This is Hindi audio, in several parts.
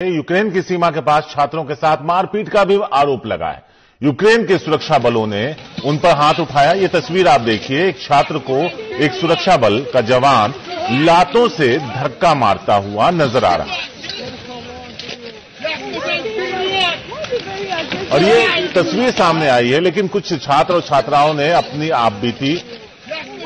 यूक्रेन की सीमा के पास छात्रों के साथ मारपीट का भी आरोप लगा है। यूक्रेन के सुरक्षा बलों ने उन पर हाथ उठाया। ये तस्वीर आप देखिए, एक छात्र को एक सुरक्षा बल का जवान लातों से धक्का मारता हुआ नज़र आ रहा और ये तस्वीर सामने आई है, लेकिन कुछ छात्र और छात्राओं ने अपनी आप बीती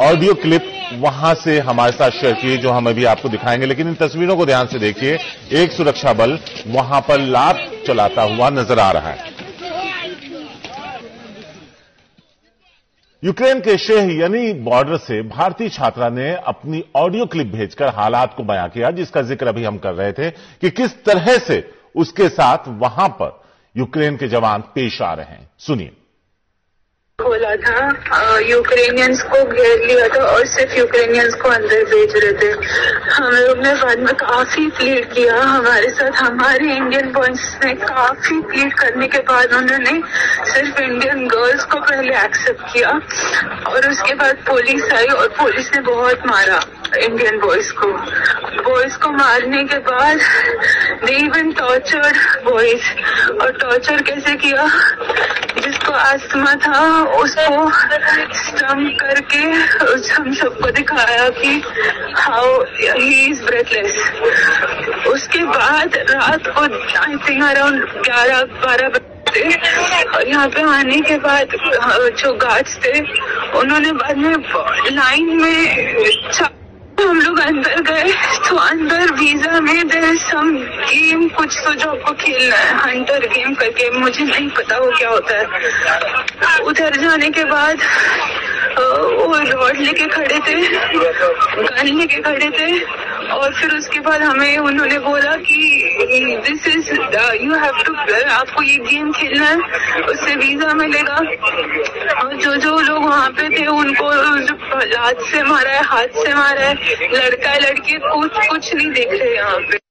ऑडियो क्लिप वहाँ से हमारे साथ शेयर किए, जो हम अभी आपको दिखाएँगे। लेकिन इन तस्वीरों को ध्यान से देखिए, एक सुरक्षा बल वहाँ पर लात चलाता हुआ नज़र आ रहा है। यूक्रेन के शेह यानी बॉर्डर से भारतीय छात्रा ने अपनी ऑडियो क्लिप भेजकर हालात को बयां किया, जिसका ज़िक्र अभी हम कर रहे थे कि किस तरह से उसके साथ वहाँ पर यूक्रेन के जवान पेश आ रहे हैं। सुनिए। बोला था। यूक्रेनियंस को घेर लिया था और सिर्फ़ यूक्रेनियंस को अंदर भेज रहे थे। हम लोग ने बाद में काफ़ी प्लीड किया। हमारे साथ हमारे इंडियन बॉयज़ ने काफ़ी प्लीड करने के बाद उन्होंने सिर्फ़ इंडियन गर्ल्स को पहले एक्सेप्ट किया और उसके बाद पुलिस आई और पुलिस ने बहुत मारा इंडियन बॉयज़ को। बॉयज़ को मारने के बाद दे इवन टॉर्चर्ड बॉयज़ और टॉर्चर कैसे किया? जिसको आस्थमा था उसको स्टम करके हम सबको दिखाया कि हाउ ही इज़ ब्रेथलेस उसके बाद रात को आई थिंक अराउंड ग्यारह, बारह बजे और यहाँ पे आने के बाद जो गार्ड्स थे, उन्होंने बाद में लाइन में अंदर गए तो अंदर वीज़ा में देर सम गेम कुछ तो जो आपको खेलना है। हंटर गेम करके मुझे नहीं पता वो क्या होता है। उधर जाने के बाद वो रॉड लेके खड़े थे गन लेके खड़े थे, और फिर उसके बाद हमें उन्होंने बोला कि this is you have to आपको ये गेम खेलना है, उससे वीज़ा मिलेगा। जो लोग वहाँ पे थे, उनको हाथ से मारा है, हाथ से मारा है। लड़का लड़की कुछ कुछ नहीं देख रहे यहाँ पे।